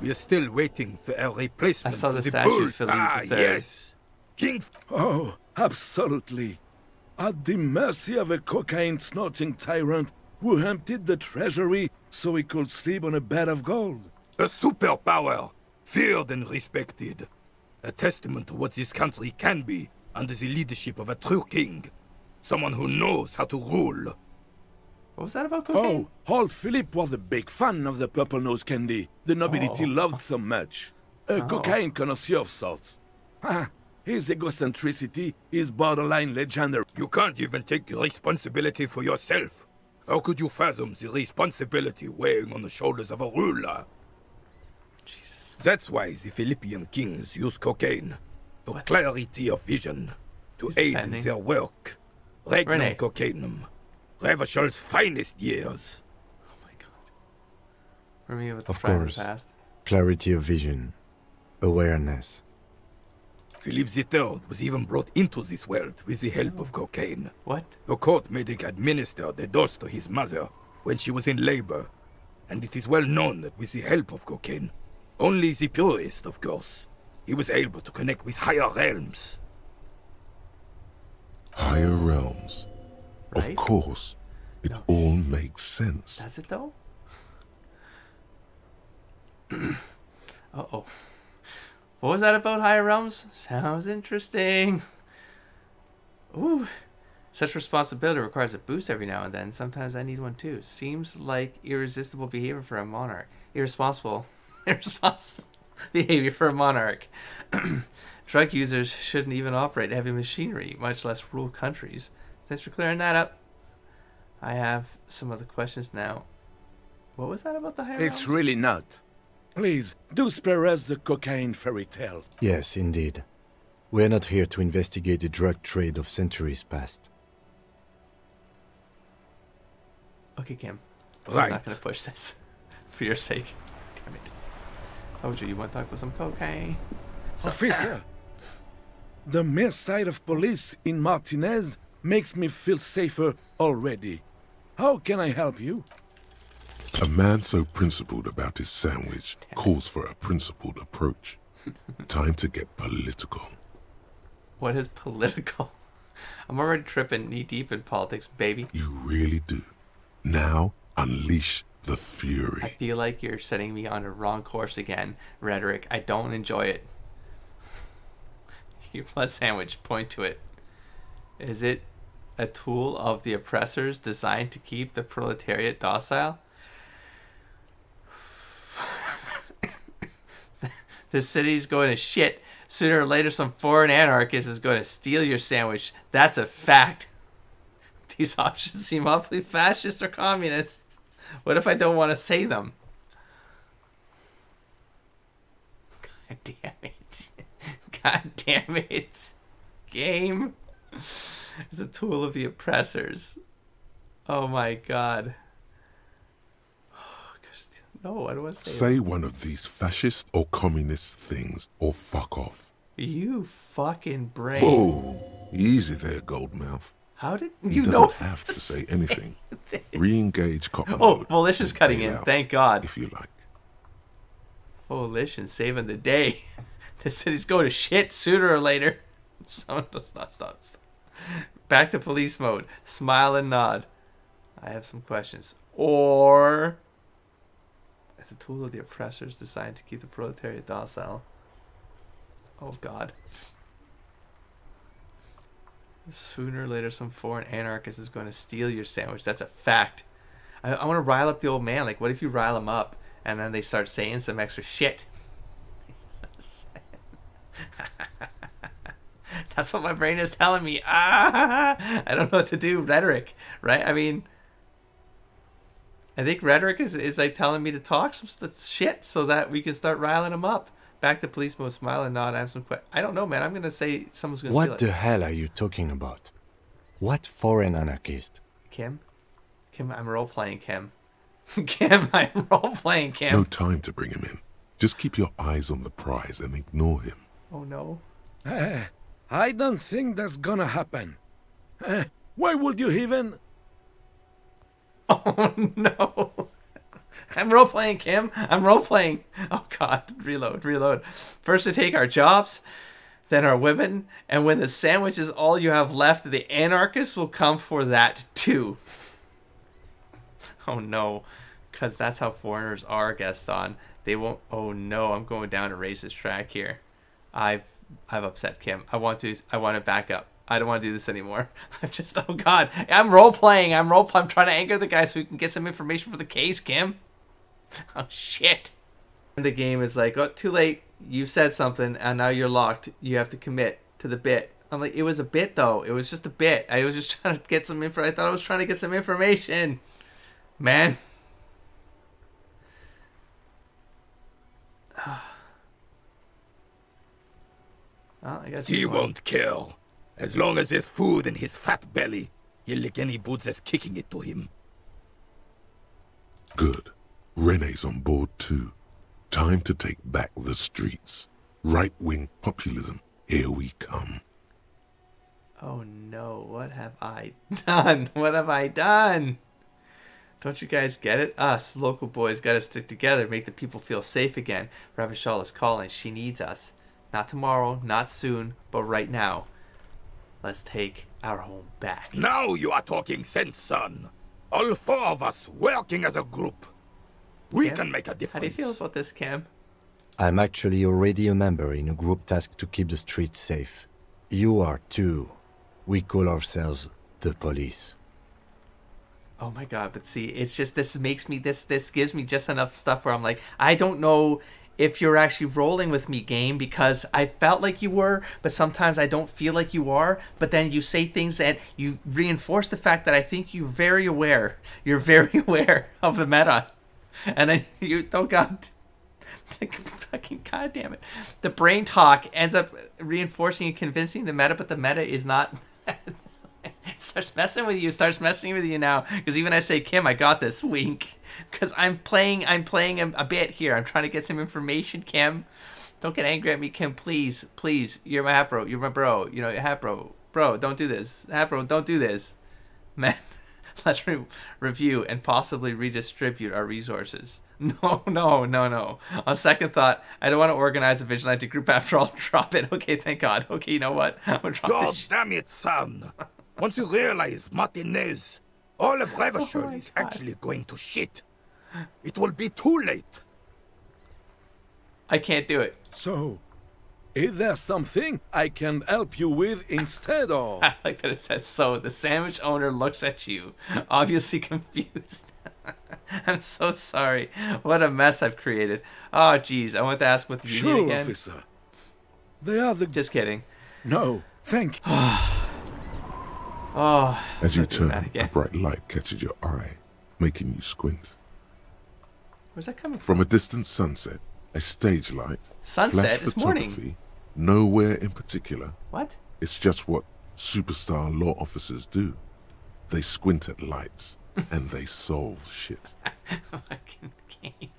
We are still waiting for a replacement I saw for the the statue bull. of Philippe ah, III. yes. King Oh, absolutely. At the mercy of a cocaine snorting tyrant who emptied the treasury so he could sleep on a bed of gold. A superpower, feared and respected. A testament to what this country can be under the leadership of a true king. Someone who knows how to rule. What was that about cocaine? Oh, old Philip was a big fan of the purple nose candy the nobility Oh. loved so much. A cocaine connoisseur of sorts. Ah, his egocentricity is borderline legendary. You can't even take responsibility for yourself. How could you fathom the responsibility weighing on the shoulders of a ruler? Jesus. That's why the Philippian kings use cocaine for clarity of vision, to Who's aid defending? in their work. Regnum Rene. cocainum, Revachol's finest years. Oh my god. Remy with the Of front and course. past. Clarity of vision. Awareness. Philip III was even brought into this world with the help of cocaine. What? The court medic administered the dose to his mother when she was in labor, and it is well known that with the help of cocaine, only the purest, of course, he was able to connect with higher realms. Higher realms. Right? Of course. It all makes sense. Does it though? uh oh. What was that about higher realms? Sounds interesting. Ooh. Such responsibility requires a boost every now and then. Sometimes I need one too. Seems like irresistible behavior for a monarch. Irresponsible. Irresponsible behavior for a monarch. Drug users shouldn't even operate heavy machinery, much less rule countries. Thanks for clearing that up. I have some other questions now. What was that about the higher It's realms? really not. Please, do spare us the cocaine fairy tale. Yes, indeed. We're not here to investigate the drug trade of centuries past. Okay, Kim. Right. I'm not gonna push this for your sake. Damn it. Oh, you want to talk about some cocaine? Officer, the mere sight of police in Martinaise makes me feel safer already. How can I help you? A man so principled about his sandwich calls for a principled approach. Time to get political. What is political? I'm already tripping knee deep in politics, baby. You really do. Now, unleash the fury. I feel like you're setting me on a wrong course again, rhetoric. I don't enjoy it. Your blood sandwich, point to it. Is it a tool of the oppressors designed to keep the proletariat docile? the city's going to shit. Sooner or later, some foreign anarchist is going to steal your sandwich. That's a fact. These options seem awfully fascist or communist. What if I don't want to say them? God damn it. God damn it. Game is a tool of the oppressors. Oh my god. Oh, no, I don't want to say, Say one of these fascist or communist things or fuck off. You fucking brain. Whoa, easy there, Goldmouth. How did He you doesn't know? have to say anything. Re-engage copper Oh, Volition's cutting in. out, Thank God. If you like. Volition saving the day. the city's going to shit sooner or later. Someone stop, stop, stop. Back to police mode. Smile and nod. I have some questions. Or it's a tool of the oppressors designed to keep the proletariat docile. Oh God. Sooner or later, some foreign anarchist is going to steal your sandwich. That's a fact. I, I want to rile up the old man. Like, what if you rile him up and then they start saying some extra shit? That's what my brain is telling me. Ah, I don't know what to do. Rhetoric, right? I mean, I think rhetoric is, is like telling me to talk some shit so that we can start riling them up. Back to police mode, smile and nod. I have some que- I don't know, man. I'm gonna say someone's gonna What steal the it. hell are you talking about? What foreign anarchist? Kim, Kim, I'm role playing Kim. Kim, I'm role playing Kim. No time to bring him in. Just keep your eyes on the prize and ignore him. Oh no. Eh, eh, eh. I don't think that's gonna happen. Eh, why would you even? Oh no. I'm role playing, Kim. I'm role playing. Oh God, reload, reload. First to take our jobs, then our women, and when the sandwich is all you have left, the anarchists will come for that too. Oh no, because that's how foreigners are, Gaston. They won't. Oh no, I'm going down a racist track here. I've I've upset Kim. I want to. I want to back up. I don't want to do this anymore. I'm just. Oh God, I'm role playing. I'm role. I'm trying to anger the guy so we can get some information for the case, Kim. Oh shit. And the game is like, oh, too late. You said something, and now you're locked. You have to commit to the bit. I'm like, it was a bit though. It was just a bit. I was just trying to get some info. I thought I was trying to get some information, man. Well, I got He you. won't kill. As long as there's food in his fat belly, he'll lick any boots that's kicking it to him. Good. Rene's on board too. Time to take back the streets. Right wing populism. Here we come. Oh no, what have I done? What have I done? Don't you guys get it? Us, local boys, gotta stick together, make the people feel safe again. Revachol is calling. She needs us. Not tomorrow, not soon, but right now. Let's take our home back. Now you are talking sense, son. All four of us working as a group. We Cam, can make a difference. How do you feel about this, Cam? I'm actually already a member in a group tasked to keep the streets safe. You are too. We call ourselves the police. Oh my god, but see, it's just this makes me this this gives me just enough stuff where I'm like, I don't know if you're actually rolling with me game because I felt like you were, but sometimes I don't feel like you are. But then you say things that you reinforce the fact that I think you're very aware. You're very aware of the meta. And then you oh god fucking god damn it. The brain talk ends up reinforcing and convincing the meta, but the meta is not starts messing with you starts messing with you now. Because even i say kim i got this wink. Because i'm playing i'm playing a, a bit here. I'm trying to get some information kim. Don't get angry at me kim. Please please. You're my hat bro you're my bro. You know hat bro bro don't do this. Hat bro don't do this. Man let's re- review and possibly redistribute our resources. No no no no. On second thought i don't want to organize a vigilante group after all drop it. Okay thank god. Okay you know what? I'm gonna drop God damn it, son. Once you realize Martinaise, all of Revachol Oh is God. actually going to shit. It will be too late. i can't do it So, is there something I can help you with instead of? I like that it says so. The sandwich owner looks at you, obviously confused. I'm so sorry. What a mess I've created. Oh, geez. I want to ask what the union Sure, again. officer. They are the. Just kidding. No, thank you. Oh, As you not doing that turn, a bright light catches your eye, making you squint. Where's that coming from? From a distant sunset, a stage light, Sunset flash is morning. photography, nowhere in particular. What? It's just what superstar law officers do. They squint at lights and they solve shit. Fucking game.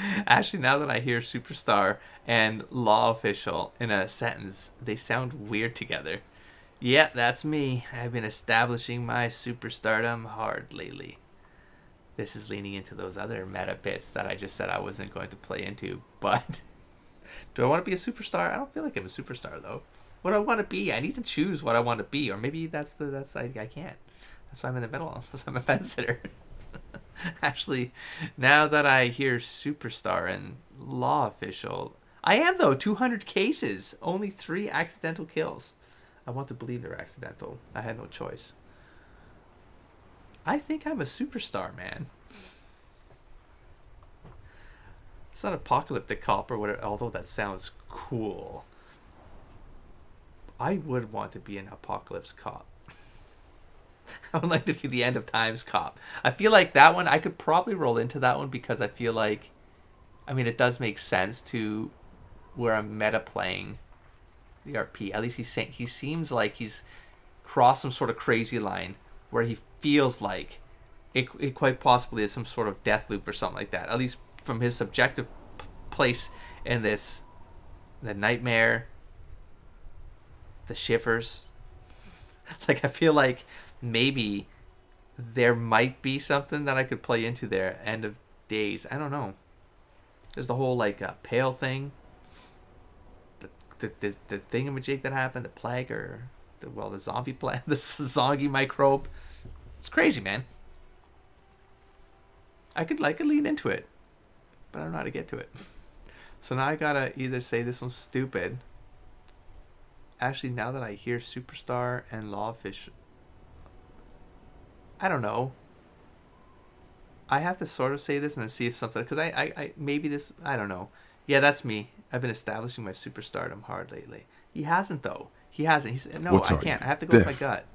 Actually, now that I hear superstar and law official in a sentence, they sound weird together. Yeah, that's me. I've been establishing my superstardom hard lately. This is leaning into those other meta bits that I just said I wasn't going to play into, but do I want to be a superstar? I don't feel like I'm a superstar though. What do I want to be? I need to choose what I want to be, or maybe that's the that's I, I can't. That's why I'm in the middle. That's why I'm a fence sitter. Actually, now that I hear superstar and law official, I am though. 200 cases, only three accidental kills. I want to believe they're accidental. I had no choice. I think I'm a superstar, man. It's not apocalyptic cop or whatever, although that sounds cool. I would want to be an apocalypse cop. I would like to be the end of times cop. I feel like that one I could probably roll into that one because I feel like I mean it does make sense to where I'm meta playing the RP. At least he's saying he seems like he's crossed some sort of crazy line where he feels like it, it quite possibly is some sort of death loop or something like that. At least from his subjective place in this the nightmare the shivers like i feel like maybe there might be something that I could play into there. End of days. I don't know. There's the whole like uh, pale thing. The the the, the thingamajig that happened, the plague or the well the zombie plague, the zombie microbe. It's crazy, man. I could like lean into it, but I don't know how to get to it. So now I gotta either say this one's stupid. Actually, now that I hear Superstar and Lawfish, I don't know. I have to sort of say this and then see if something because I, I, I maybe this I don't know. Yeah, that's me. I've been establishing my superstardom hard lately. He hasn't though. He hasn't. He's no. What I can't. you, I have to go with my gut.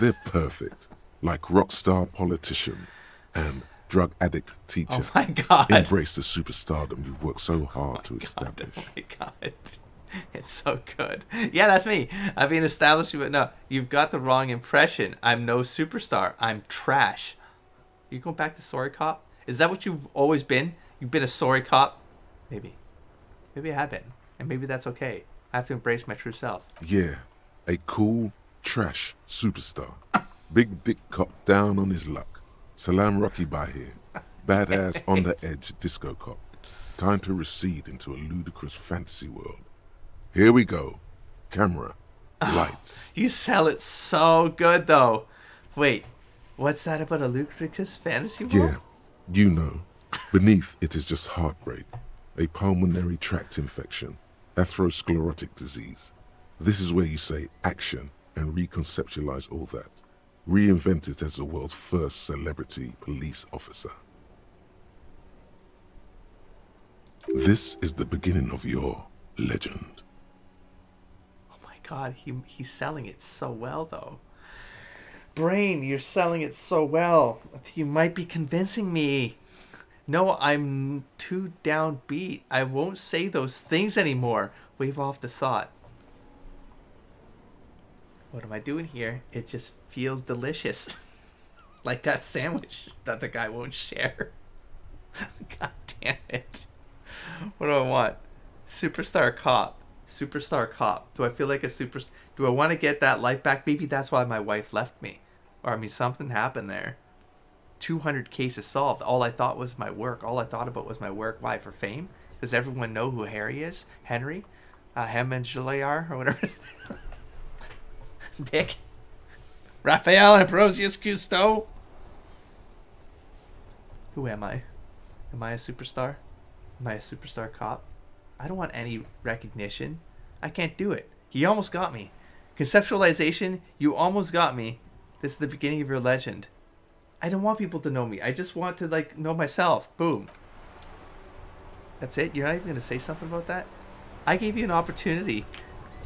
They're perfect. Like rock star politician and drug addict teacher. Oh my god. Embrace the superstardom you've worked so hard oh to God, establish. oh my god. It's so good. Yeah, that's me. I've been establishing, but no, you've got the wrong impression. I'm no superstar. I'm trash. You go back to sorry cop? Is that what you've always been? You've been a sorry cop? Maybe. Maybe I have been. And maybe that's okay. I have to embrace my true self. Yeah, a cool trash superstar. Big dick cop down on his luck. Salam Rocky by here. Badass on the edge disco cop. Time to recede into a ludicrous fantasy world. Here we go. Camera. Ah, lights. You sell it so good, though. Wait, what's that about a ludicrous fantasy world? Yeah, you know. Beneath it is just heartbreak, a pulmonary tract infection, atherosclerotic disease. This is where you say action and reconceptualize all that. Reinvent it as the world's first celebrity police officer. This is the beginning of your legend. God, he he's selling it so well though. Brain, you're selling it so well. You might be convincing me. No, I'm too downbeat. I won't say those things anymore. Wave off the thought. What am I doing here? It just feels delicious. like that sandwich that the guy won't share. God damn it. What do I want? Superstar cop. Superstar cop. Do I feel like a super? Do I want to get that life back? Maybe that's why my wife left me, or I mean something happened there. Two hundred cases solved. All I thought was my work. All I thought about was my work. Why? For fame? Does everyone know who Harry is? Henry, uh, Hem and Gilliar, or whatever. Dick, Raphael Ambrosius Costeau. Who am I? Am I a superstar? Am I a superstar cop? I don't want any recognition. I can't do it. He almost got me. Conceptualization, you almost got me. This is the beginning of your legend. I don't want people to know me. I just want to like know myself. Boom. That's it. You're not even gonna say something about that. I gave you an opportunity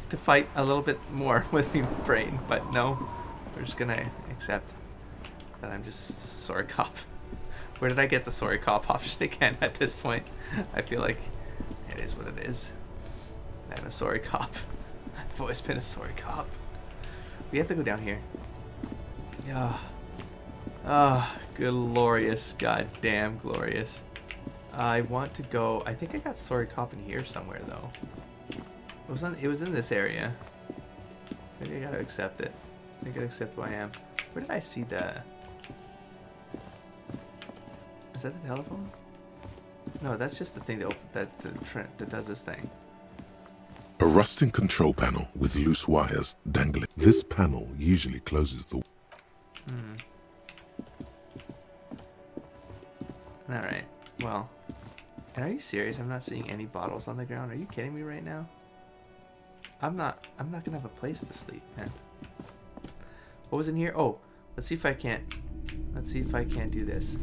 to fight a little bit more with me, brain, but no. We're just gonna accept that I'm just sorry cop. Where did I get the sorry cop option again at this point? I feel like it is what it is. I'm a sorry cop. I've always been a sorry cop. We have to go down here. Yeah. Ah, glorious. Goddamn glorious. I want to go. I think I got sorry cop in here somewhere though. It was on, It was in this area. Maybe I gotta accept it. I gotta accept who I am. Where did I see the? Is that the telephone? No, that's just the thing that that uh, that does this thing. A rusting control panel with loose wires dangling. This panel usually closes the Hmm. All right. Well, are you serious? I'm not seeing any bottles on the ground. Are you kidding me right now? I'm not. I'm not gonna have a place to sleep, man. What was in here? Oh, let's see if I can't. Let's see if I can't do this.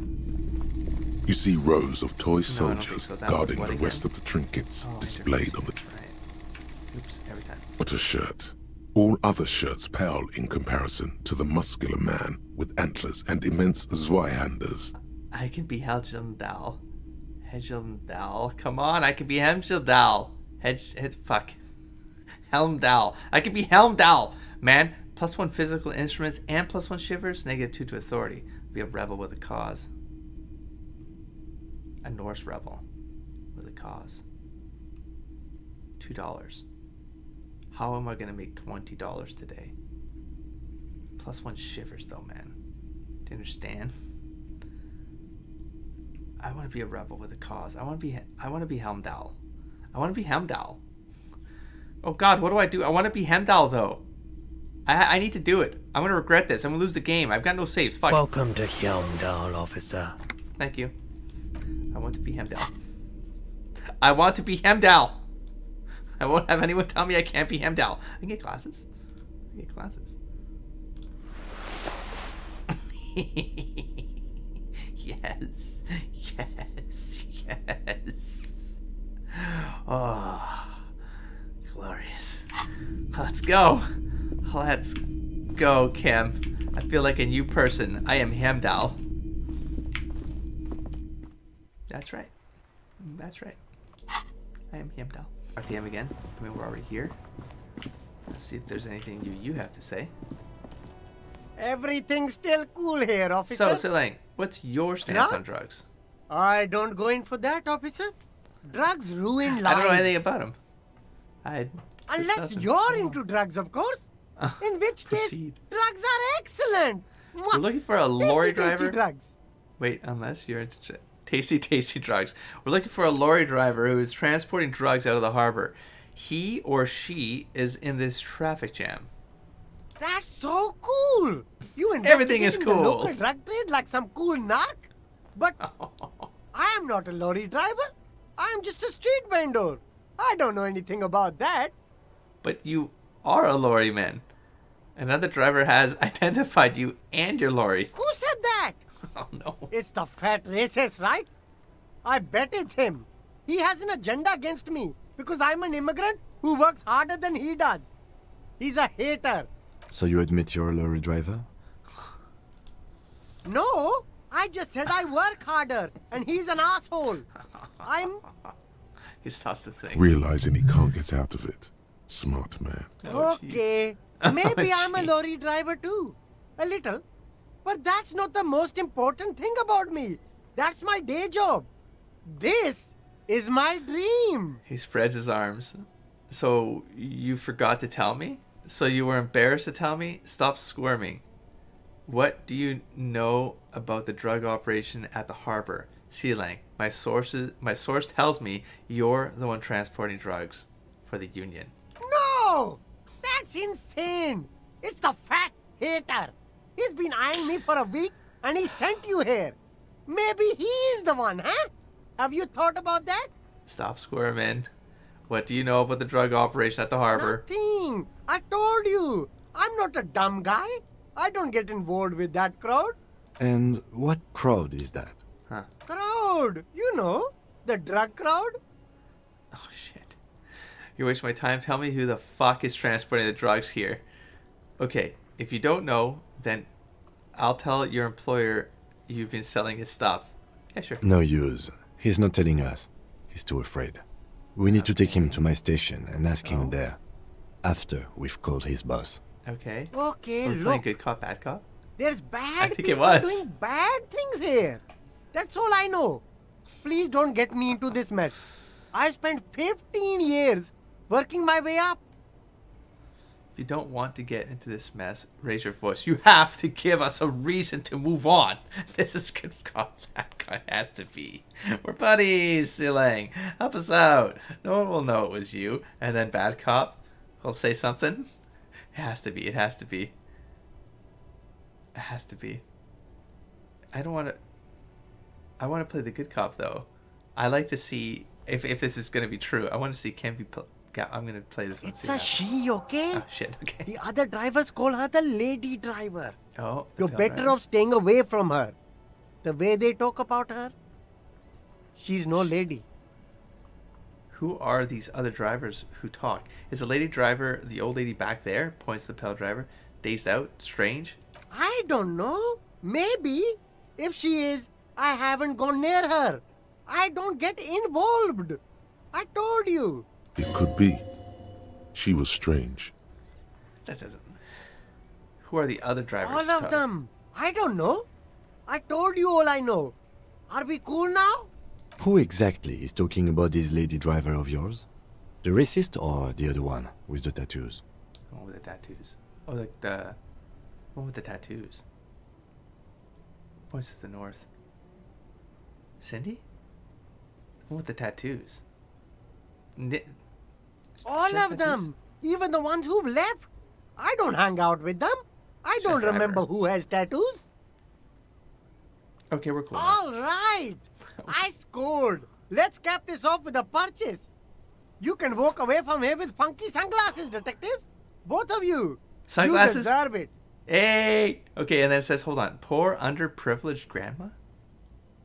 You see rows of toy No, I don't think soldiers so. Guarding the rest of the trinkets Oh, displayed on the Right. Oops. Every time. What a shirt. All other shirts pale in comparison to the muscular man with antlers and immense Zweihanders. I can be Helgemdal. Helgemdal. Come on, I can be Helgemdal. Hedge, head, fuck. Helmdal. I can be Helmdal. Man, plus one physical instruments and plus one shivers, negative two to authority. Be a rebel with a cause. A Norse rebel with a cause. Two dollars. How am I gonna make twenty dollars today? Plus one shivers though, man. Do you understand? I want to be a rebel with a cause. I want to be. I want to be Helmdall. I want to be Helmdall. Oh God, what do I do? I want to be Helmdall though. I, I need to do it. I'm gonna regret this. I'm gonna lose the game. I've got no saves. Fuck. Welcome to Helmdall, officer. Thank you. Want to be Hemdall. I want to be Hemdall. I won't have anyone tell me I can't be Hemdall. I can get glasses. I can get glasses. yes. Yes. Yes. Oh, glorious. Let's go. Let's go, Kim. I feel like a new person. I am Hemdall. That's right. That's right. I am Hemdall. Talk to him again. I mean, we're already here. Let's see if there's anything new you have to say. Everything's still cool here, officer. So. Siileng, what's your stance on Drugs? drugs? I don't go in for that, officer. Drugs ruin lives. I don't know anything about them. I. Unless you're into drugs, of course. Uh, In which case, drugs are excellent. We're looking for a lorry driver. drugs. Wait, unless you're into tasty, tasty drugs. We're looking for a lorry driver who is transporting drugs out of the harbor. He or she is in this traffic jam. That's so cool. You and Everything is investigating the cool. local drug trade like some cool narc. But I am not a lorry driver. I am just a street vendor. I don't know anything about that. But you are a lorry man. Another driver has identified you and your lorry. Who said? Oh no. It's the fat racist, right? I bet it's him. He has an agenda against me because I'm an immigrant who works harder than he does. He's a hater. So you admit you're a lorry driver? No, I just said I work harder and he's an asshole. I'm He starts to think. Realizing he can't get out of it. Smart man. Oh, jeez. okay. Oh, Maybe I'm a lorry driver too. A little. But that's not the most important thing about me. That's my day job. This is my dream. He spreads his arms. So you forgot to tell me? So you were embarrassed to tell me? Stop squirming. What do you know about the drug operation at the harbor? Siileng, my sources my source tells me you're the one transporting drugs for the union. No! That's insane! It's the fat hater! He's been eyeing me for a week and he sent you here. Maybe he's the one, huh? Have you thought about that? Stop squirming. What do you know about the drug operation at the harbor? Nothing. I told you. I'm not a dumb guy. I don't get involved with that crowd. And what crowd is that? Huh. Crowd! You know, the drug crowd? Oh shit. You're wasting my time. Tell me who the fuck is transporting the drugs here. Okay, if you don't know, then I'll tell your employer you've been selling his stuff. Yeah, sure. No use. He's not telling us. He's too afraid. We need to take him to my station and ask Oh. him there. After we've called his boss. Okay. Okay, We're look. good cop, bad cop. There's bad think it people was. doing bad things here. That's all I know. Please don't get me into this mess. I spent 15 years working my way up. You don't want to get into this mess, raise your voice. You have to give us a reason to move on. This is good cop, cop. It has to be. We're buddies, Siileng. Help us out. No one will know it was you. And then bad cop will say something. It has to be. It has to be. It has to be. I don't want to. I want to play the good cop though. I like to see if if this is gonna be true. I want to see Ken be. Yeah, I'm gonna play this one. It's a she, okay? Oh shit. Okay. The other drivers call her the lady driver. Oh. You're better driver. off staying away from her. The way they talk about her, she's no lady. Who are these other drivers who talk? Is the lady driver the old lady back there? Points the pale driver. Dazed out? Strange? I don't know. Maybe. If she is, I haven't gone near her. I don't get involved. I told you. It could be. She was strange. That doesn't. Who are the other drivers? All of talk? them. I don't know. I told you all I know. Are we cool now? Who exactly is talking about this lady driver of yours? The racist or the other one with the tattoos? The one with the tattoos. Oh, like the one with the tattoos. Points to the north. Cindy? The one with the tattoos. Ni- All of them. Even the ones who've left. I don't hang out with them. I don't remember who has tattoos. Okay, we're cool. All right. I scored. Let's cap this off with a purchase. You can walk away from here with funky sunglasses, detectives. Both of you. Sunglasses? You deserve it. Hey! Okay, and then it says, hold on. Poor underprivileged grandma?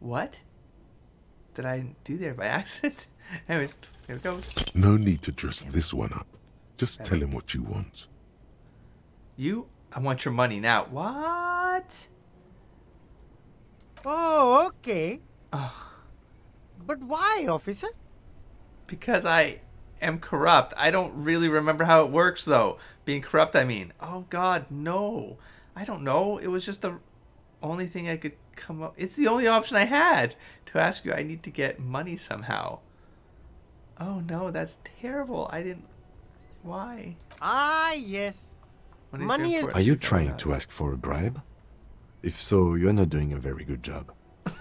What? Did I do there by accident? Anyways, here we go. No need to dress this one up. Just tell him what you want. You, I want your money now. What? Oh, okay. Oh, But why, officer? because I am corrupt. I don't really remember how it works, though. Being corrupt, I mean. Oh, God, no. I don't know. It was just the only thing I could come up. It's the only option I had to ask you. I need to get money somehow. Oh, no, that's terrible. I didn't. Why? Ah, yes. Money's Money is- Are you trying to ask for a bribe? If so, you're not doing a very good job.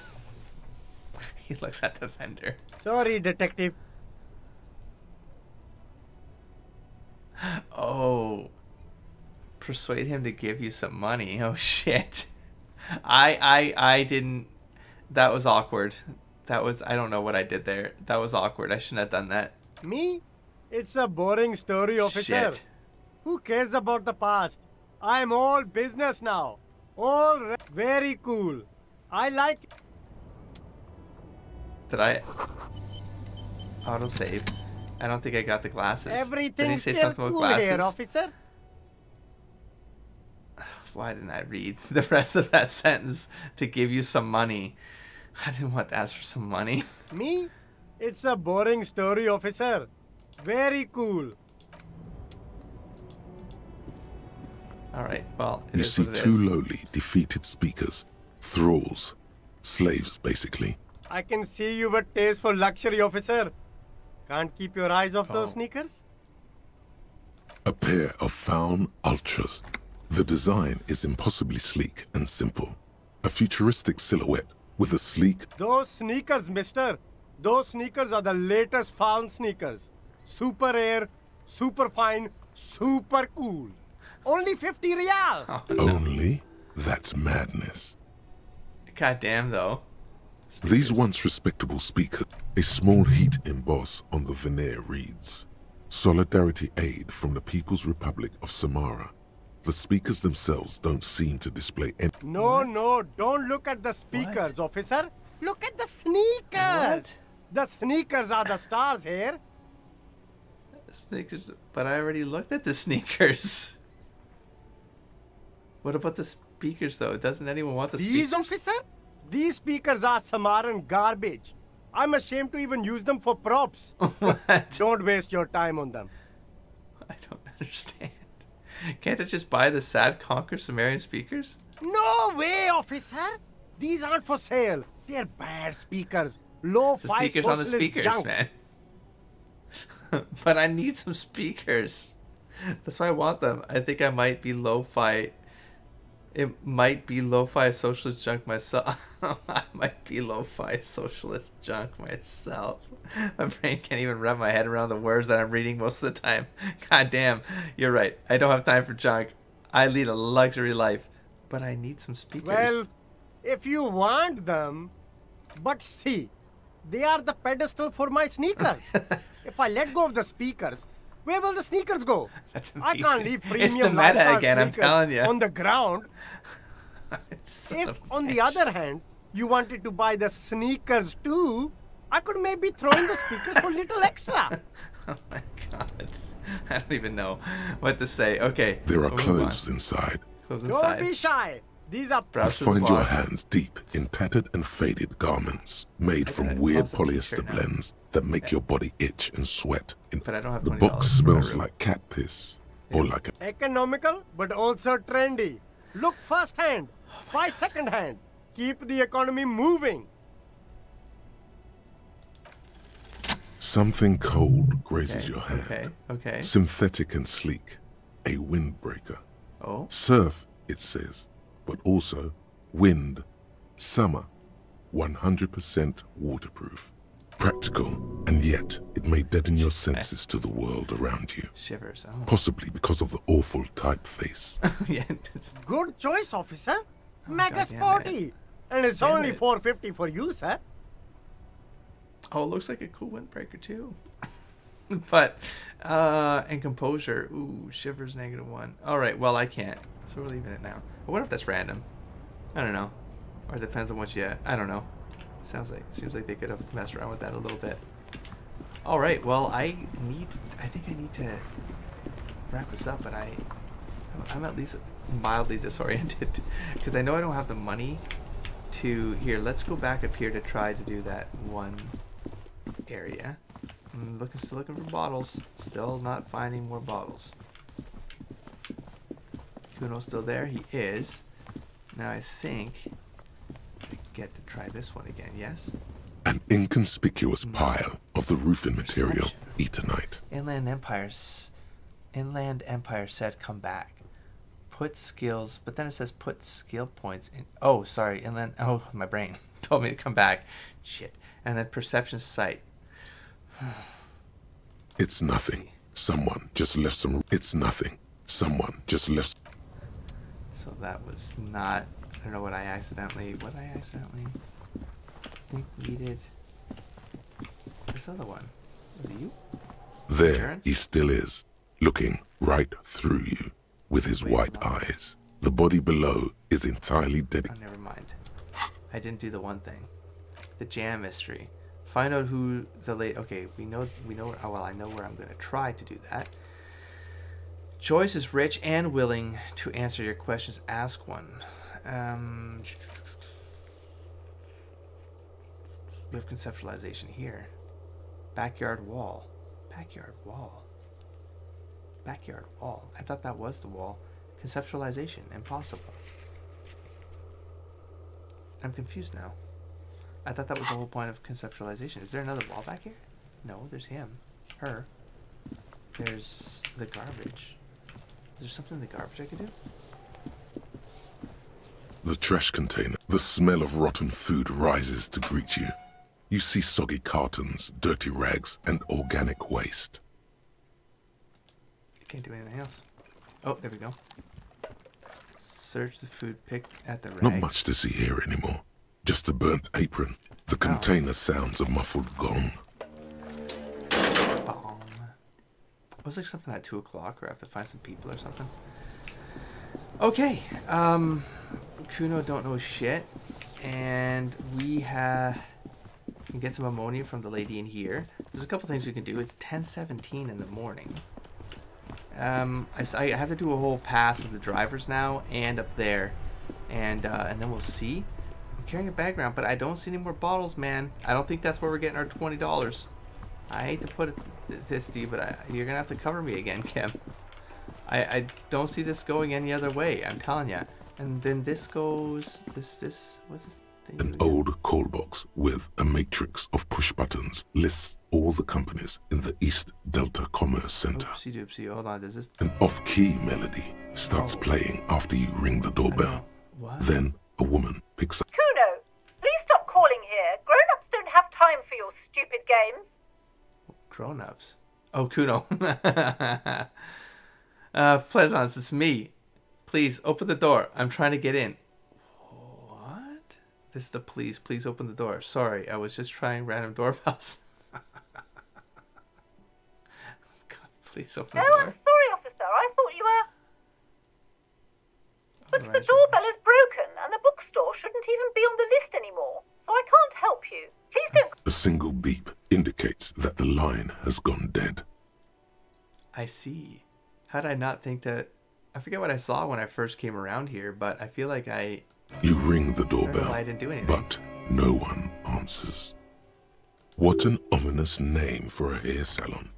He looks at the vendor. Sorry, detective. Oh, persuade him to give you some money. Oh shit. I I I didn't. That was awkward. That was I don't know what I did there. That was awkward. I shouldn't have done that. Me? It's a boring story, officer. Shit. Who cares about the past? I'm all business now. All very cool. I like Did I auto save? I don't think I got the glasses. Did he everything say something about glasses? here, officer. Why didn't I read the rest of that sentence to give you some money? I didn't want to ask for some money. Me? It's a boring story, officer. Very cool. All right. Well, it You is see what it two is. lowly, defeated speakers. Thralls. Slaves, basically. I can see you with taste for luxury, officer. Can't keep your eyes off those Oh. sneakers? A pair of Faln Ultras. The design is impossibly sleek and simple. A futuristic silhouette with a sleek, Those sneakers, mister. Those sneakers are the latest found sneakers. Super air, super fine, super cool. Only 50 real. Oh, only. That's madness. God damn, though. These once respectable speakers, a small heat emboss on the veneer reads Solidarity Aid from the People's Republic of Samara. The speakers themselves don't seem to display any. No, no, don't look at the speakers, officer. Look at the sneakers. What? The sneakers are the stars here. Sneakers, but I already looked at the sneakers. What about the speakers, though? Doesn't anyone want the speakers? These, speakers? officer? These speakers are Samaran garbage. I'm ashamed to even use them for props. what? Don't waste your time on them. I don't understand. Can't I just buy the sad Conquer Sumerian speakers? No way, officer. These aren't for sale. They're bad speakers. Low The fi speakers on the speakers, junk. man. but I need some speakers. That's why I want them. I think I might be lo-fi. It might be lo-fi socialist junk myself. I might be lo-fi socialist junk myself. My brain can't even wrap my head around the words that I'm reading most of the time. God damn, you're right. I don't have time for junk. I lead a luxury life, but I need some speakers. Well, if you want them, but see, they are the pedestal for my sneakers. if I let go of the speakers, where will the sneakers go? That's I can't amazing. leave It's premium the meta again, I'm telling ya. on the ground. Son If, of on the other hand, you wanted to buy the sneakers too, I could maybe throw in the speakers for a little extra. Oh my god. I don't even know what to say. Okay. There are we'll clothes inside. Clothes Don't inside. be shy. These are You Browse through the find your hands deep in tattered and faded garments made I from weird polyester blends that make your body itch and sweat. In- But I don't have the box smells like cat piss or like a economical but also trendy. Look first hand, Oh buy second hand. Keep the economy moving. something cold grazes Okay, your hand. okay, okay. Synthetic and sleek, a windbreaker. Oh, Surf, it says, but also wind Summer, 100% waterproof. Practical, and yet it may deaden your senses to the world around you. Shivers. Oh, Possibly because of the awful typeface. yeah. it's- Good choice, officer. Oh Mega goddamn sporty. And it's Damn only it. 450 for you, sir. Oh, it looks like a cool windbreaker too. but uh and composure. Ooh, shivers negative one. Alright, well I can't. So we're leaving it now. I wonder if that's random. I don't know. Or it depends on what you I don't know. Sounds like seems like they could have messed around with that a little bit. Alright, well I need I think I need to wrap this up but I I'm at least mildly disoriented because I know I don't have the money to here. Let's go back up here to try to do that one area. I'm looking, still looking for bottles. Still not finding more bottles. Cuno's still there. He is. Now I think I get to try this one again. Yes. An inconspicuous hmm. pile of the roofing material, Perception. Eternite. Inland Empire's Inland Empire said come back. Put skills, but then it says put skill points in. Oh, sorry, Inland. Oh, my brain told me to come back. Shit. And then perception sight. It's nothing. Someone just left some. It's nothing. Someone just left. So that was not. I don't know what I accidentally. What I accidentally. I think we did. This other one. Was it you? There he still is, looking right through you with his Wait, white eyes. The body below is entirely dead. Oh, never mind. I didn't do the one thing. The jam mystery. Find out who the late. Okay, we know. We know. Oh well, I know where I'm going to try to do that. Joyce is rich and willing to answer your questions. Ask one. Um, we have conceptualization here. Backyard wall. Backyard wall. Backyard wall. I thought that was the wall. Conceptualization. Impossible. I'm confused now. I thought that was the whole point of conceptualization. Is there another wall back here? No, there's him. Her. There's the garbage. Is there something in the garbage I could do? The trash container. The smell of rotten food rises to greet you. You see soggy cartons, dirty rags, and organic waste. I can't do anything else. Oh, there we go. Search the food pick at the rag. Not much to see here anymore. Just the burnt apron. The container sounds a muffled gong. Bong. Was like something at two o'clock, or I have to find some people or something? Okay. Um, Cuno don't know shit, and we have can get some ammonia from the lady in here. There's a couple things we can do. It's 10:17 in the morning. Um, I, I have to do a whole pass of the drivers now and up there, and uh, and then we'll see. Carrying a bag around, but I don't see any more bottles, man. I don't think that's where we're getting our twenty dollars. I hate to put it th- this deep, but I, you're gonna have to cover me again, Kim. I, I don't see this going any other way. I'm telling you. And then this goes. This this what's this thing? An old call box with a matrix of push buttons lists all the companies in the East Delta Commerce Center. Oopsie doopsie. Hold on. This? An off-key melody starts Oh. playing after you ring the doorbell. What? Then a woman picks up Cuno, please stop calling here. Grown-ups don't have time for your stupid games. Grown ups. Oh, Cuno. uh, Plaisance, it's me. Please open the door. I'm trying to get in. What? This is the police. Please open the door. Sorry, I was just trying random doorbells. God, please open the I'm sorry, officer. I thought you were... But the doorbell is broken, and the bookstore shouldn't even be on the list anymore. So I can't help you. Please don't a single beep indicates that the line has gone dead. I see. How did I not think that? I forget what I saw when I first came around here, but I feel like I. You ring the I doorbell, why I didn't do anything. but no one answers. What an ominous name for a hair salon.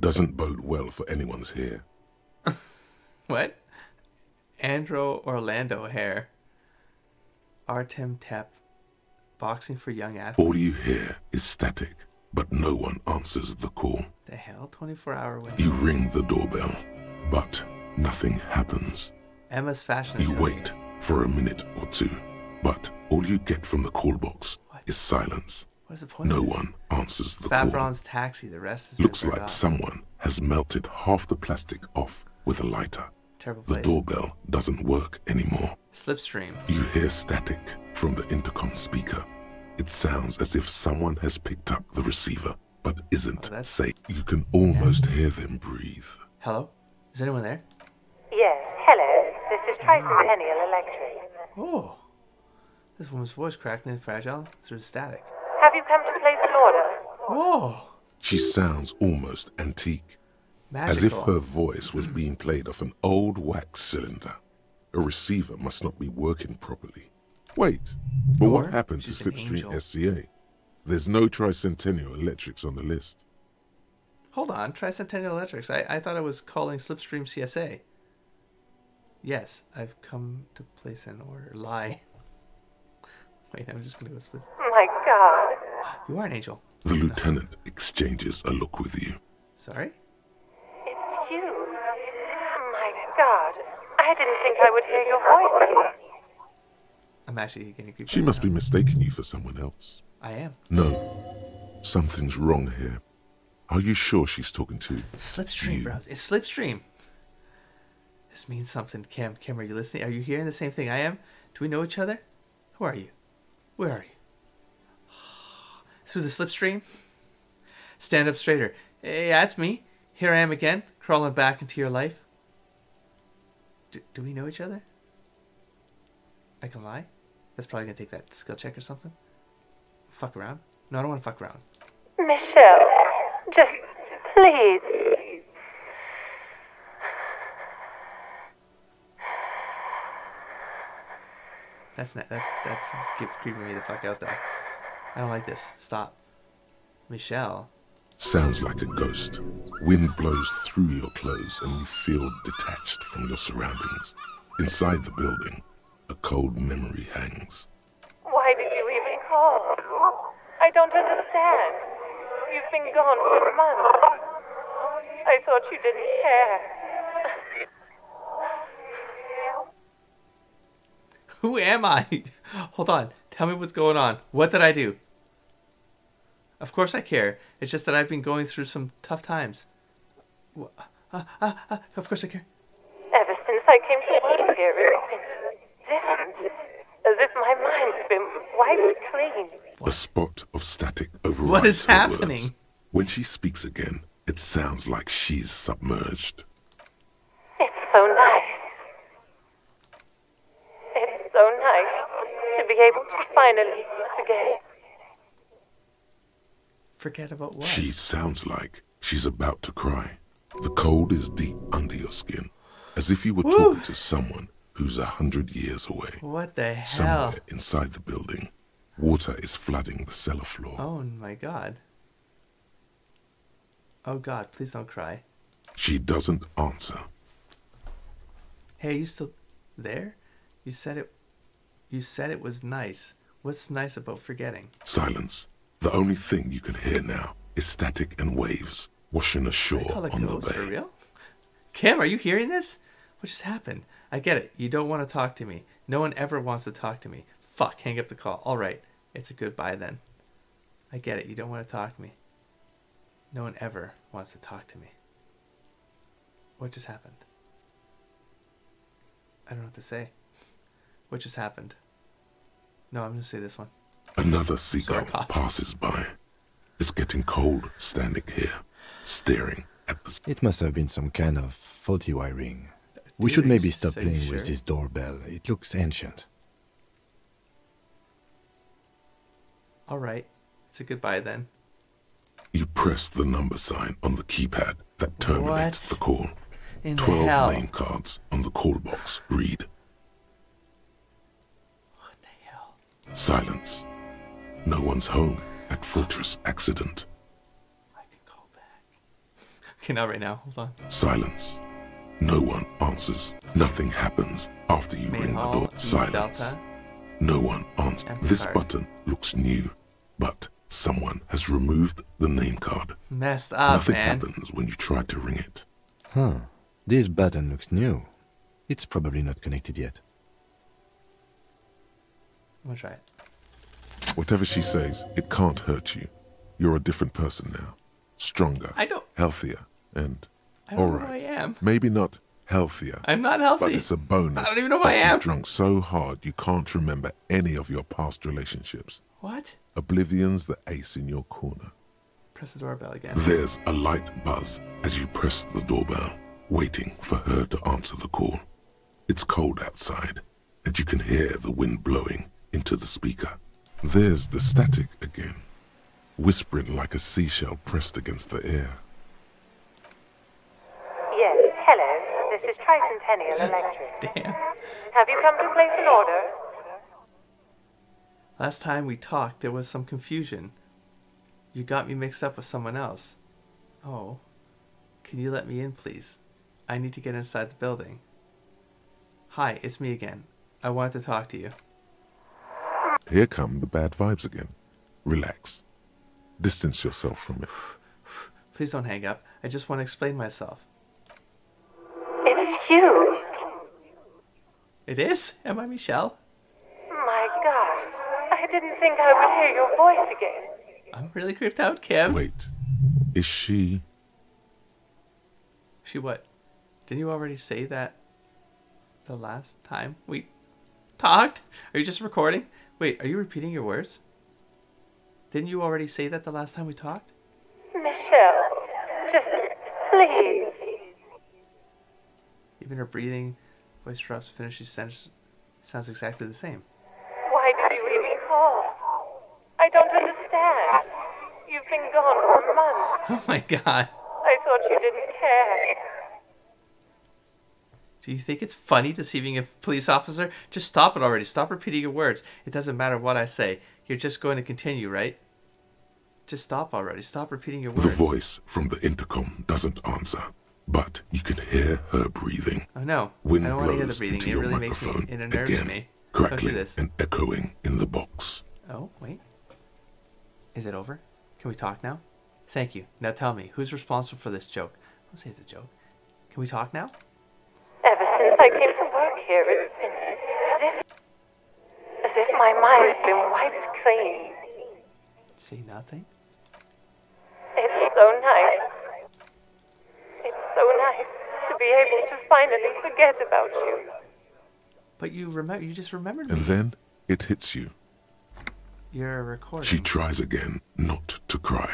Doesn't bode well for anyone's hair. What? Andro Orlando hair. Artem Tep. Boxing for young athletes. All you hear is static, but no one answers the call. The hell? 24 hour window. You ring the doorbell, but nothing happens. Emma's fashion. You wait for a minute or two, But all you get from the call box What? is silence. What is the point No one answers the Fat call. Bronze taxi. The rest is Looks like someone has melted half the plastic off with a lighter. Terrible The place. doorbell doesn't work anymore. Slipstream. You hear static from the intercom speaker. It sounds as if someone has picked up the receiver, but isn't Oh, safe. You can almost hear them breathe. Hello? Is anyone there? Yes, hello. This is Tricentennial Electric. Oh. This woman's voice crackling and fragile through the static. Have you come to place an order? Whoa. She sounds almost antique, Magical. as if her voice was being played off an old wax cylinder. A receiver must not be working properly. Wait, but Or what happened to she's an Slipstream. SCA? There's no Tricentennial Electrics on the list. Hold on. Tricentennial Electrics. I, I thought I was calling Slipstream CSA. Yes, I've come to place an order. Lie. Wait, I'm just gonna go slip. Oh my God. You are an angel. The lieutenant exchanges a look with you. Sorry? It's you. Oh my God. I didn't think I would hear your voice. I'm actually getting creeped She must be mistaking you for someone else. I am. No, something's wrong here. Are you sure she's talking to Slipstream, You. bro. It's Slipstream. This means something. Cam, Cam, are you listening? Are you hearing the same thing I am? Do we know each other? Who are you? Where are you? Through the Slipstream? Stand up straighter. Hey, that's me. Here I am again, crawling back into your life. Do, do we know each other? I can lie? That's probably gonna take that skill check or something. Fuck around? No, I don't want to fuck around. Michelle, just please. That's not. That's that's keep creeping me the fuck out though. I don't like this. Stop. Michelle. Sounds like a ghost. Wind blows through your clothes and you feel detached from your surroundings. Inside the building, a cold memory hangs. Why did you even call? I don't understand. You've been gone for months. I thought you didn't care. Who am I? Hold on. Tell me what's going on. What did I do? Of course I care. It's just that I've been going through some tough times. Uh, uh, uh, of course I care. Ever since I came to work here, it's been different. As if my mind's been wiped clean. A spot of static overrides What is her happening? words. When she speaks again, it sounds like she's submerged. It's so nice. It's so nice to be able to finally forget. Forget about what? She sounds like she's about to cry. The cold is deep under your skin, as if you were talking to someone who's a hundred years away. What the hell? Somewhere inside the building, water is flooding the cellar floor. Oh my god. Oh god, please don't cry. She doesn't answer. Hey, are you still there? You said it you said it was nice. What's nice about forgetting? Silence. The only thing you can hear now is static and waves washing ashore on the ghost for real? Kim, are you hearing this? What just happened? I get it. You don't want to talk to me. No one ever wants to talk to me. Fuck, hang up the call. All right. It's a goodbye then. I get it. You don't want to talk to me. No one ever wants to talk to me. What just happened? I don't know what to say. What just happened? No, I'm going to say this one. Another seagull Sorry, passes by. It's getting cold standing here, staring at the It must have been some kind of faulty wiring. We should maybe stop are you playing with this doorbell. It looks ancient. All right. It's a goodbye then. You press the number sign on the keypad that terminates What? the call. In the Twelve hell. name cards on the call box read What the hell? silence. No one's home at Fortress accident. I can call back. Okay, not right now. Hold on. Silence. No one answers. Nothing happens after you Main ring the door. Silence. No one answers. This card. button looks new, but someone has removed the name card. Messed up, Nothing man. happens when you try to ring it. Huh. This button looks new. It's probably not connected yet. I'm gonna try it. Whatever she says, it can't hurt you. You're a different person now. Stronger. I don't- Healthier. And. I don't know who I am. Maybe not healthier. I'm not healthy. But it's a bonus. I don't even know who I you've am. drunk so hard you can't remember any of your past relationships. What? Oblivion's the ace in your corner. Press the doorbell again. There's a light buzz as you press the doorbell, waiting for her to answer the call. It's cold outside, and you can hear the wind blowing into the speaker. There's the static again, whispering like a seashell pressed against the air. Yes, hello. This is Tricentennial Electric. Damn. Have you come to place an order? Last time we talked, there was some confusion. You got me mixed up with someone else. Oh. Can you let me in, please? I need to get inside the building. Hi, it's me again. I wanted to talk to you. Here come the bad vibes again. Relax. Distance yourself from it. Please don't hang up. I just want to explain myself. It is? Am I Michelle? My gosh. I didn't think I would hear your voice again. I'm really creeped out, Kim. Wait, is she. She what? Didn't you already say that the last time we talked? Are you just recording? Wait, are you repeating your words? Didn't you already say that the last time we talked? Michelle, just please. Even her breathing, voice drops, finishes sentence sounds exactly the same. Why did you even call? I don't understand. You've been gone for months. Oh my god. I thought you didn't care. Do you think it's funny deceiving a police officer? Just stop it already. Stop repeating your words. It doesn't matter what I say. You're just going to continue, right? Just stop already. Stop repeating your words. The voice from the intercom doesn't answer, but you can hear her breathing. Oh no. Wind I don't want to hear the blows breathing. into It your really makes me microphone it unnerves again, me. Don't do crackling this. and echoing in the box. Oh, wait. Is it over? Can we talk now? Thank you. Now tell me, who's responsible for this joke? Don't say it's a joke. Can we talk now? Ever since I came to work here, it's been as if, as if my mind's been wiped clean. Say nothing? It's so nice. It's so nice to be able to finally forget about you. But you remember you just remembered And me. then it hits you. You're recording. She tries again not to cry,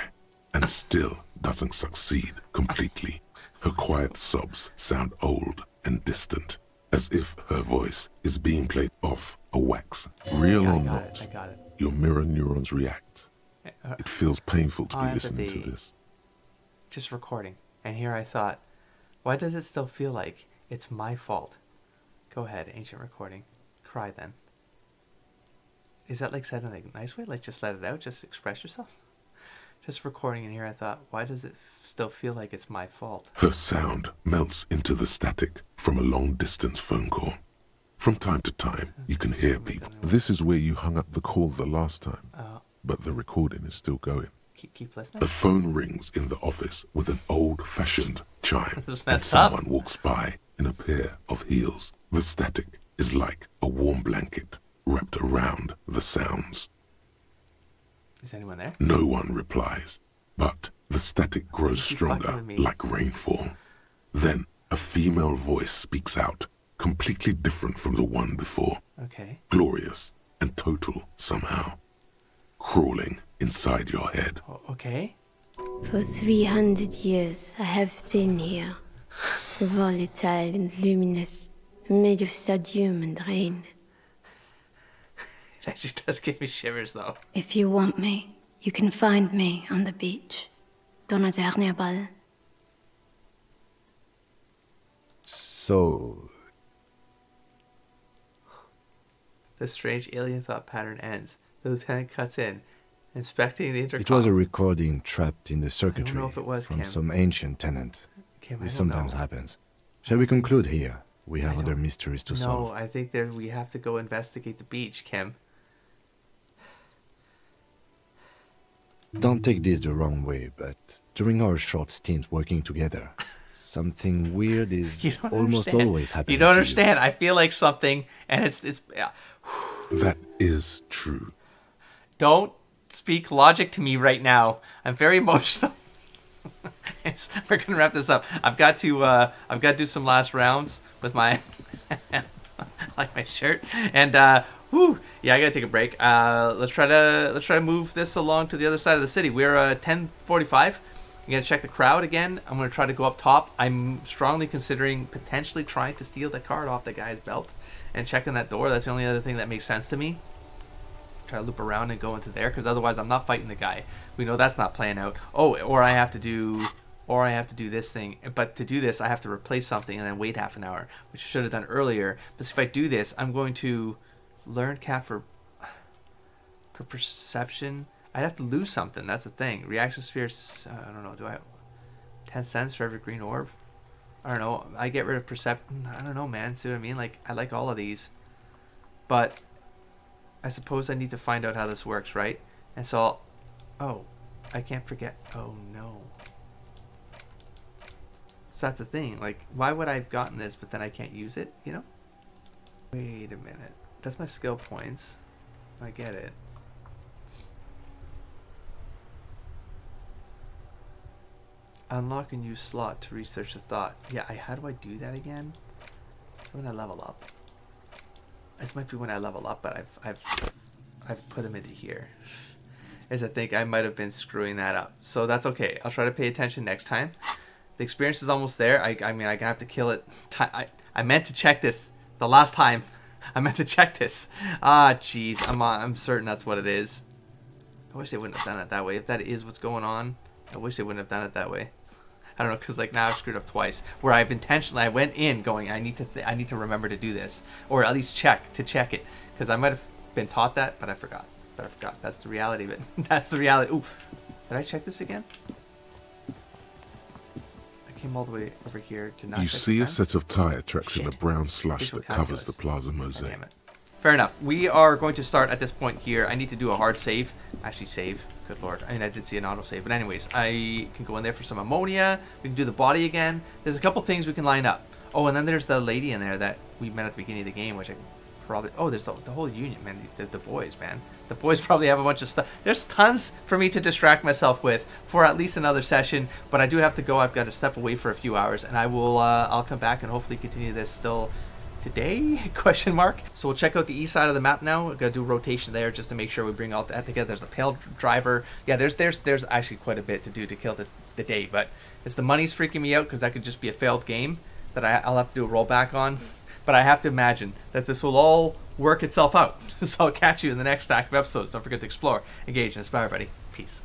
and still doesn't succeed completely. Her quiet sobs sound old and distant, as if her voice is being played off a wax. Real or not, it. I got it. your mirror neurons react. Uh, It feels painful to be listening to this. just recording. And here I thought, why does it still feel like it's my fault? Go ahead, ancient recording. Cry then. Is that like said in a nice way? Like just let it out? Just express yourself? Just recording, in here I thought, why does it still feel like it's my fault? Her sound melts into the static from a long distance phone call. From time to time, you can hear people. This is where you hung up the call the last time, Uh, but the recording is still going. Keep keep listening. The phone rings in the office with an old fashioned chime, and messed up. someone walks by in a pair of heels. The static is like a warm blanket wrapped around the sounds. Is anyone there? No one replies, but the static grows stronger like rainfall. Then a female voice speaks out, completely different from the one before, Okay. glorious and total somehow, crawling inside your head. Okay. For 300 years I have been here, volatile and luminous, made of sodium and rain. It actually does give me shivers, though. If you want me, you can find me on the beach. Donazernebal. So, The strange alien thought pattern ends. The lieutenant cuts in, inspecting the intercom. it was a recording trapped in the circuitry if it was from Kim. some ancient tenant. Kim, This sometimes know. happens. Shall we conclude here? We have other mysteries to no, solve. I think there we have to go investigate the beach, Kim. Don't take this the wrong way, but during our short stint working together, something weird is You almost understand. always happening. You don't understand. I feel like something, and it's it's. yeah. That is true. Don't speak logic to me right now. I'm very emotional. We're gonna wrap this up. I've got to uh, I've got to do some last rounds with my like my shirt and uh, whew, yeah I gotta take a break. Uh, let's try to let's try to move this along to the other side of the city. We're uh, 10:45. I'm gonna check the crowd again. I'm gonna try to go up top. I'm strongly considering potentially trying to steal the card off the guy's belt and checking that door. That's the only other thing that makes sense to me try to loop around and go into there because otherwise I'm not fighting the guy. We know that's not playing out. Oh, or I have to do, or I have to do this thing. But to do this, I have to replace something and then wait half an hour, which I should have done earlier. But if I do this, I'm going to learn cat for for perception. I'd have to lose something. That's the thing. Reaction spheres. Uh, I don't know. Do I? Ten cents for every green orb. I don't know. I get rid of perception. I don't know, man. See what I mean? Like I like all of these, but I suppose I need to find out how this works, right? And so, I'll, oh, I can't forget. Oh no. So that's the thing. Like, why would I have gotten this, but then I can't use it? You know? Wait a minute. That's my skill points. I get it. Unlock a new slot to research the thought. Yeah, I, how do I do that again? When I level up. This might be when I level up, but I've I've I've put them into here. As I think I might have been screwing that up. So that's okay. I'll try to pay attention next time. The experience is almost there. I, I mean, I have to kill it. I, I meant to check this the last time. I meant to check this. Ah, jeez. I'm, uh, I'm certain that's what it is. I wish they wouldn't have done it that way. If that is what's going on, I wish they wouldn't have done it that way. I don't know, cause like now I've screwed up twice. Where I've intentionally, I went in going, I need to, th- I need to remember to do this, or at least check to check it, because I might have been taught that, but I forgot. But I forgot. That's the reality of it. That's the reality. Ooh, did I check this again? I came all the way over here to not. You see a set of tire tracks in the brown slush that covers the plaza ah, God mosaic. Fair enough. We are going to start at this point here. I need to do a hard save. Actually, save. Good lord. I mean, I did see an auto save. But anyways, I can go in there for some ammonia. We can do the body again. There's a couple things we can line up. Oh, and then there's the lady in there that we met at the beginning of the game, which I probably... Oh, there's the, the whole union, man. The, the boys, man. The boys probably have a bunch of stuff. There's tons for me to distract myself with for at least another session. But I do have to go. I've got to step away for a few hours. And I will... Uh, I'll come back and hopefully continue this still today? Question mark. So we'll check out the east side of the map now. We're gonna do rotation there just to make sure we bring all that together. There's a pale driver. Yeah there's there's there's actually quite a bit to do to kill the, the day but it's the money's freaking me out because that could just be a failed game that I, i'll have to do a rollback on. But i have to imagine that this will all work itself out. So i'll catch you in the next stack of episodes. Don't forget to explore engage and inspire buddy. Peace